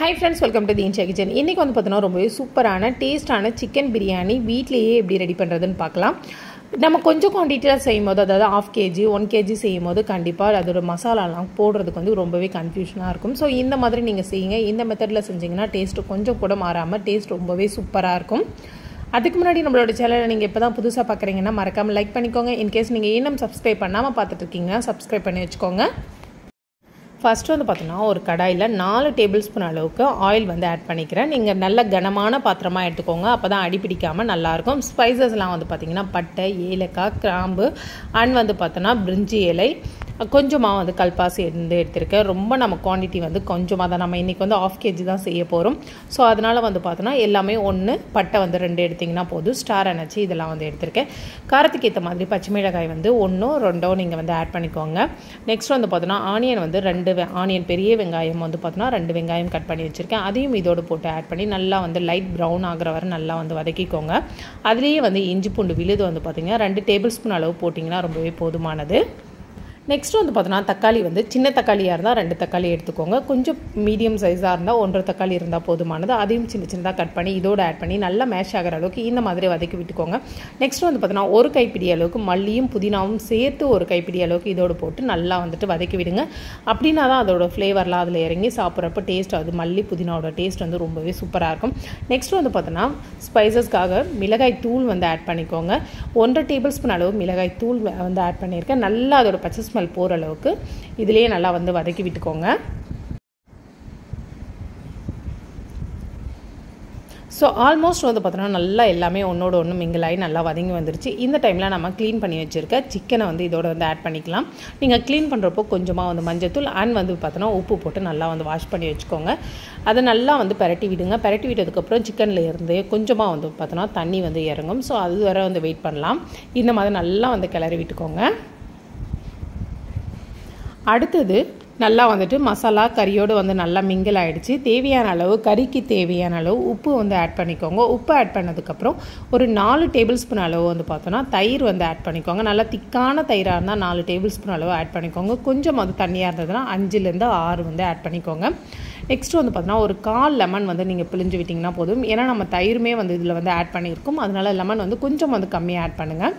Hi friends welcome to Deensha kitchen இன்றைக்கி வந்து பார்த்தீங்கன்னா ரொம்பவே சூப்பரான டேஸ்டான சிக்கன் பிரியாணி வீட்லேயே எப்படி ரெடி பண்ணுறதுன்னு பார்க்கலாம். நம்ம கொஞ்சம் குவான்டிட்டியாக செய்யும் போது அதாவது ஆஃப் கேஜி ஒன் கேஜி செய்யும் போது கண்டிப்பாக அதோட மசாலாலாம் போடுறதுக்கு வந்து ரொம்பவே கன்ஃபியூஷனாக இருக்கும். ஸோ இந்த மாதிரி நீங்கள் செய்யுங்க. இந்த மெத்தடில் செஞ்சிங்கன்னா டேஸ்ட்டு கொஞ்சம் கூட மாறாமல் டேஸ்ட் ரொம்பவே சூப்பராக இருக்கும். அதுக்கு முன்னாடி நம்மளோட சேனலை நீங்கள் இப்போ தான் புதுசாக பார்க்குறீங்கன்னா மறக்காமல் லைக் பண்ணிக்கோங்க இன்கேஸ் நீங்கள் இன்னும் சப்ஸ்கிரைப் பண்ணாமல் பார்த்துட்டு சப்ஸ்கிரைப் பண்ணி வச்சுக்கோங்க. ஃபஸ்ட்டு வந்து பார்த்தோன்னா ஒரு கடாயில் நாலு டேபிள் ஸ்பூன் அளவுக்கு ஆயில் வந்து ஆட் பண்ணிக்கிறேன். நீங்கள் நல்ல கனமான பாத்திரமாக எடுத்துக்கோங்க. அப்போ தான் அடி பிடிக்காமல் நல்லாயிருக்கும் ஸ்பைசஸ்லாம் வந்து பார்த்திங்கன்னா பட்டை ஏலக்காய் கிராம்பு அண்ட் வந்து பார்த்தோன்னா பிரிஞ்சி இலை. கொஞ்சமாக வந்து கல்பாசி இருந்து எடுத்திருக்கேன். ரொம்ப நம்ம குவான்டிட்டி வந்து கொஞ்சமாக தான். நம்ம இன்றைக்கி வந்து ஆஃப் கேஜி தான் செய்ய போகிறோம் ஸோ அதனால் வந்து பார்த்தோன்னா எல்லாமே ஒன்று பட்டை வந்து ரெண்டு எடுத்திங்கன்னா போதும். ஸ்டார் அணைச்சி இதெல்லாம் வந்து எடுத்திருக்கேன். காரத்துக்கு ஏற்ற மாதிரி பச்சை மிளகாய் வந்து ஒன்றோ ரெண்டோ நீங்கள் வந்து ஆட் பண்ணிக்கோங்க. நெக்ஸ்ட் வந்து பார்த்தோன்னா ஆனியன் வந்து ரெண்டு ஆனியன் பெரிய வெங்காயம் வந்து பார்த்தோன்னா ரெண்டு வெங்காயம் கட் பண்ணி வச்சுருக்கேன். அதையும் இதோடு போட்டு ஆட் பண்ணி நல்லா வந்து லைட் ப்ரௌன் ஆகிற வரை நல்லா வந்து வதக்கிக்கோங்க. அதுலேயே வந்து இஞ்சி பூண்டு விழுது வந்து பார்த்திங்கன்னா ரெண்டு டேபிள் ஸ்பூன் அளவு போட்டிங்கன்னா ரொம்பவே போதுமானது. நெக்ஸ்ட்டு வந்து பார்த்தோன்னா தக்காளி வந்து சின்ன தக்காளியாக இருந்தால் ரெண்டு தக்காளி எடுத்துக்கோங்க. கொஞ்சம் மீடியம் சைஸாக இருந்தால் ஒன்றரை தக்காளி இருந்தால் போதுமானது. அதையும் சின்ன சின்னதாக கட் பண்ணி இதோடு ஆட் பண்ணி நல்லா மேஷ் ஆகிற அளவுக்கு இந்த மாதிரி வதக்கி விட்டுக்கோங்க. நெக்ஸ்ட் வந்து பார்த்தோன்னா ஒரு கைப்பிடி அளவுக்கு மல்லியும் புதினாவும் சேர்த்து ஒரு கைப்பிடி அளவுக்கு இதோடு போட்டு நல்லா வந்துட்டு வதக்கி விடுங்க. அப்படின்னா தான் அதோட ஃப்ளேவர்லாம் அதில் இறங்கி சாப்பிட்றப்ப டேஸ்ட் அது மல்லி புதினாவோட டேஸ்ட் வந்து ரொம்பவே சூப்பராக இருக்கும். நெக்ஸ்ட் வந்து பார்த்தோன்னா ஸ்பைசஸ்க்காக மிளகாய் தூள் வந்து ஆட் பண்ணிக்கோங்க. ஒன்றரை டேபிள் ஸ்பூன் அளவு மிளகாய் தூள் வந்து ஆட் பண்ணியிருக்கேன். நல்லா அதோட பச்சை ஸ்மெல் போகிற அளவுக்கு இதுலேயே நல்லா வந்து வதக்கி விட்டுக்கோங்க. ஸோ ஆல்மோஸ்ட் வந்து பார்த்தோன்னா நல்லா எல்லாமே ஒன்றோட ஒன்று மிங்கிள் ஆகி நல்லா வதங்கி வந்துருச்சு. இந்த டைமில் நம்ம க்ளீன் பண்ணி வச்சுருக்க சிக்கனை வந்து இதோட வந்து ஆட் பண்ணிக்கலாம். நீங்கள் க்ளீன் பண்ணுறப்போ கொஞ்சமாக வந்து மஞ்சத்தூள் அண்ட் வந்து பார்த்தோன்னா உப்பு போட்டு நல்லா வந்து வாஷ் பண்ணி வச்சுக்கோங்க. அதை நல்லா வந்து பரட்டி விடுங்க. பரட்டி விட்டதுக்கப்புறம் சிக்கனில் இருந்து கொஞ்சமாக வந்து பார்த்தோன்னா தண்ணி வந்து இறங்கும். ஸோ அது வரை வந்து வெயிட் பண்ணலாம். இந்த மாதிரி நல்லா வந்து கிளறி விட்டுக்கோங்க. அடுத்தது நல்லா வந்துட்டு மசாலா கறியோடு வந்து நல்லா மிங்கிள் ஆகிடுச்சு தேவையான அளவு கறிக்கு தேவையான அளவு உப்பு வந்து ஆட் பண்ணிக்கோங்க. உப்பு ஆட் பண்ணதுக்கப்புறம் ஒரு நாலு டேபிள் ஸ்பூன் அளவு வந்து பார்த்தோன்னா தயிர் வந்து ஆட் பண்ணிக்கோங்க. நல்லா திக்கான தயிராக இருந்தால் நாலு டேபிள் ஸ்பூன் அளவு ஆட் பண்ணிக்கோங்க. கொஞ்சம் அது தண்ணியாக இருந்ததுன்னா அஞ்சுலேருந்து ஆறு வந்து ஆட் பண்ணிக்கோங்க. நெக்ஸ்ட் வந்து பார்த்தோன்னா ஒரு கால் லெமன் வந்து நீங்கள் பிழிஞ்சு விட்டிங்கன்னா போதும். ஏன்னா நம்ம தயிருமே வந்து இதில் வந்து ஆட் பண்ணியிருக்கோம். அதனால் லெமன் வந்து கொஞ்சம் வந்து கம்மியாக ஆட் பண்ணுங்கள்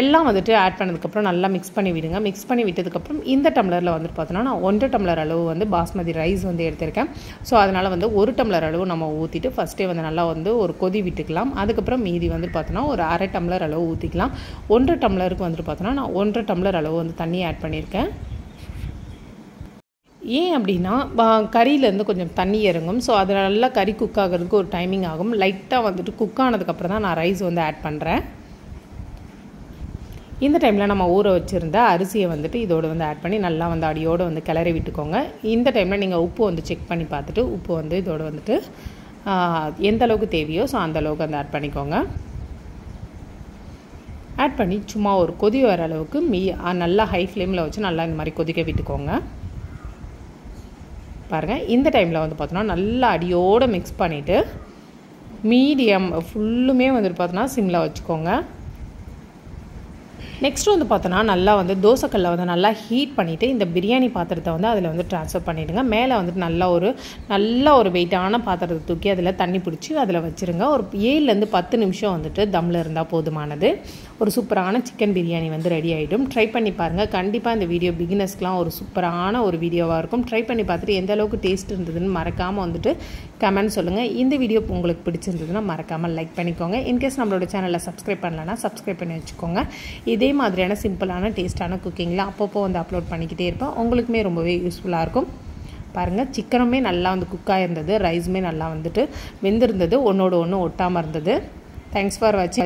எல்லாம் வந்துட்டு ஆட் பண்ணதுக்கப்புறம் நல்லா மிக்ஸ் பண்ணி விடுங்க. மிக்ஸ் பண்ணி விட்டதுக்கப்புறம் இந்த டம்ளரில் வந்துட்டு பார்த்தோன்னா நான் ஒன்றரை டம்ளர் அளவு வந்து பாஸ்மதி ரைஸ் வந்து எடுத்திருக்கேன். ஸோ அதனால் வந்து ஒரு டம்ளர் அளவு நம்ம ஊற்றிட்டு ஃபஸ்ட்டே வந்து நல்லா வந்து ஒரு கொதி விட்டுக்கலாம். அதுக்கப்புறம் மீதி வந்து பார்த்தோன்னா ஒரு அரை டம்ளர் அளவு ஊற்றிக்கலாம் ஒன்றரை டம்ளருக்கு வந்துட்டு பார்த்தோன்னா நான் ஒன்றரை டம்ளர் அளவு வந்து தண்ணி ஆட் பண்ணியிருக்கேன். ஏன் அப்படின்னா கறியிலேருந்து கொஞ்சம் தண்ணி இறங்கும். ஸோ அது நல்லா கறி குக் ஆகிறதுக்கு ஒரு டைமிங் ஆகும். லைட்டாக வந்துட்டு குக் ஆனதுக்கப்புறம் தான் நான் ரைஸ் வந்து ஆட் பண்ணுறேன் இந்த டைமில் நம்ம ஊற வச்சுருந்த அரிசியை வந்துட்டு இதோடு வந்து ஆட் பண்ணி நல்லா வந்து அடியோடு வந்து கிளறி விட்டுக்கோங்க. இந்த டைமில் நீங்கள் உப்பு வந்து செக் பண்ணி பார்த்துட்டு உப்பு வந்து இதோடு வந்துட்டு எந்த அளவுக்கு தேவையோ ஸோ அந்த அளவுக்கு வந்து ஆட் பண்ணிக்கோங்க. ஆட் பண்ணி சும்மா ஒரு கொதி வர அளவுக்கு மீ நல்லா ஹை ஃப்ளேமில் வச்சு நல்லா இந்த மாதிரி கொதிக்க விட்டுக்கோங்க. பாருங்கள் இந்த டைமில் வந்து பார்த்தோன்னா நல்லா அடியோடு மிக்ஸ் பண்ணிவிட்டு மீடியம் ஃபுல்லுமே வந்துட்டு பார்த்தோன்னா சிம்மில் வச்சுக்கோங்க. நெக்ஸ்ட் வந்து பார்த்தோன்னா நல்லா வந்து தோசைக்கல்லை வந்து நல்லா ஹீட் பண்ணிவிட்டு இந்த பிரியாணி பாத்திரத்தை வந்து அதில் வந்து ட்ரான்ஸ்ஃபர் பண்ணிவிடுங்க மேலே வந்துட்டு நல்லா ஒரு நல்ல ஒரு வெயிட்டான பாத்திரத்தை தூக்கி அதில் தண்ணி பிடிச்சி அதில் வச்சுருங்க. ஒரு ஏழுலேருந்து பத்து நிமிஷம் வந்துட்டு தம்மில் இருந்தால் போதுமானது. ஒரு சூப்பரான சிக்கன் பிரியாணி வந்து ரெடி ஆகிடும் ட்ரை பண்ணி பாருங்கள் கண்டிப்பாக இந்த வீடியோ பிகினர்ஸ்க்கெலாம் ஒரு சூப்பரான ஒரு வீடியோவாக இருக்கும். ட்ரை பண்ணி பார்த்துட்டு எந்த அளவுக்கு டேஸ்ட் இருந்ததுன்னு மறக்காமல் வந்துட்டு கமெண்ட் சொல்லுங்கள் இந்த வீடியோ உங்களுக்கு பிடிச்சிருந்ததுன்னா மறக்காமல் லைக் பண்ணிக்கோங்க. இன்கேஸ் நம்மளோட சேனலை சப்ஸ்கிரைப் பண்ணலன்னா சப்ஸ்கிரைப் பண்ணி வச்சுக்கோங்க. இதே மாதிரியான சிம்பிளான டேஸ்ட்டான குக்கிங்லாம் அப்பப்போ வந்து அப்லோட் பண்ணிக்கிட்டே இருப்பேன். உங்களுக்குமே ரொம்பவே யூஸ்ஃபுல்லாக இருக்கும். பாருங்கள் சிக்கனுமே நல்லா வந்து குக்காக இருந்தது ரைஸுமே நல்லா வந்துட்டு வெந்திருந்தது ஒன்றோடு ஒன்று ஒட்டாமல் இருந்தது. தேங்க்ஸ் ஃபார் வாட்சிங்